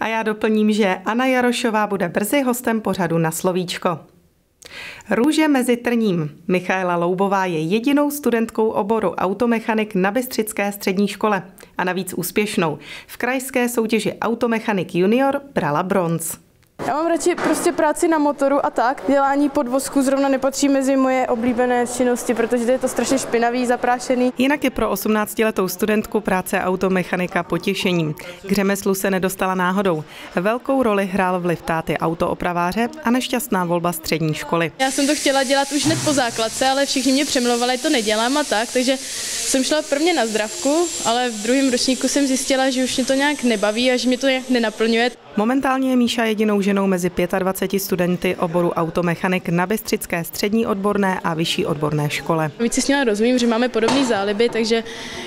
A já doplním, že Anna Jarošová bude brzy hostem pořadu na Slovíčko. Růže mezi trním. Michaela Loubová je jedinou studentkou oboru automechanik na Bystřické střední škole a navíc úspěšnou. V krajské soutěži Automechanik junior brala bronz. Já mám radši prostě práci na motoru a tak. Dělání podvozku zrovna nepatří mezi moje oblíbené činnosti, protože je to strašně špinavý, zaprášený. Jinak je pro 18-letou studentku práce automechanika potěšením. K řemeslu se nedostala náhodou. Velkou roli hrál vliv táty autoopraváře a nešťastná volba střední školy. Já jsem to chtěla dělat už hned po základce, ale všichni mě přemlouvali, to nedělám a tak, takže jsem šla prvně na zdravku, ale v druhém ročníku jsem zjistila, že už mě to nějak nebaví a že mě to nějak nenaplňuje. Momentálně je Míša jedinou ženou mezi 25 studenty oboru automechanik na Bystřické střední odborné a vyšší odborné škole. Víc si s ním rozumím, že máme podobné záliby, takže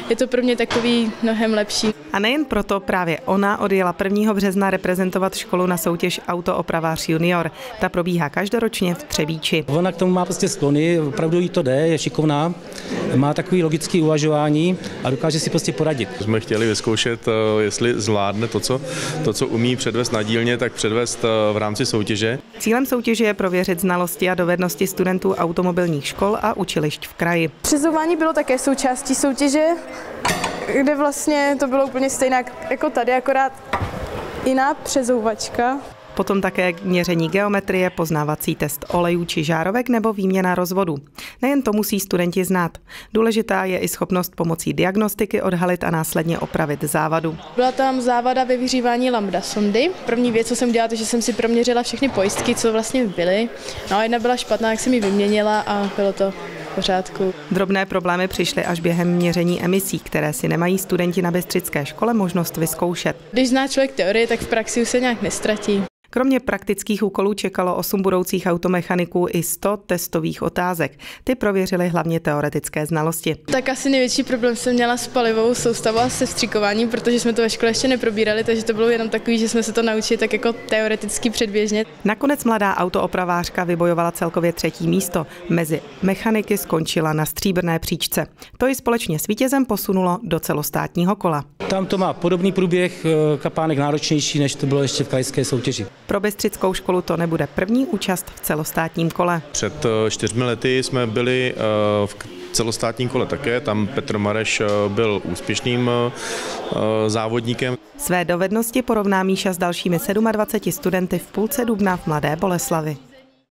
je to pro mě takový mnohem lepší. A nejen proto právě ona odjela 1. března reprezentovat školu na soutěž Autoopravář junior. Ta probíhá každoročně v Třebíči. Ona k tomu má prostě sklony, opravdu jí to jde, je šikovná, má takový logický uvažování a dokáže si prostě poradit. Jsme chtěli vyzkoušet, eh, jestli zvládne to, co, to, co umí předvést na dílně, tak předvést eh, v rámci soutěže. Cílem soutěže je prověřit znalosti a dovednosti studentů automobilních škol a učilišť v kraji. Přizování bylo také součástí soutěže, kde vlastně to bylo úplně stejné jako tady, akorát jiná přezouvačka. Potom také měření geometrie, poznávací test olejů či žárovek nebo výměna rozvodu. Nejen to musí studenti znát. Důležitá je i schopnost pomocí diagnostiky odhalit a následně opravit závadu. Byla tam závada ve vyhřívání lambda sondy. První věc, co jsem dělala, že jsem si proměřila všechny pojistky, co vlastně byly. No a jedna byla špatná, jak jsem ji vyměnila a bylo to pořádku. Drobné problémy přišly až během měření emisí, které si nemají studenti na Bystřické škole možnost vyzkoušet. Když zná člověk teorie, tak v praxi už se nějak nestratí. Kromě praktických úkolů čekalo 8 budoucích automechaniků i 100 testových otázek. Ty prověřily hlavně teoretické znalosti. Tak asi největší problém jsem měla s palivovou soustavou a se vstřikováním, protože jsme to ve škole ještě neprobírali, takže to bylo jenom takový, že jsme se to naučili tak jako teoreticky předběžně. Nakonec mladá autoopravářka vybojovala celkově třetí místo. Mezi mechaniky skončila na stříbrné příčce. To ji společně s vítězem posunulo do celostátního kola. Tam to má podobný průběh, eh, kapánek náročnější, než to bylo ještě v krajské soutěži. Pro Bystřickou školu to nebude první účast v celostátním kole. Před eh, čtyřmi lety jsme byli eh, v celostátním kole také, tam Petr Mareš byl úspěšným závodníkem. Své dovednosti porovná Míša s dalšími 27 studenty v půlce dubna v Mladé Boleslavi.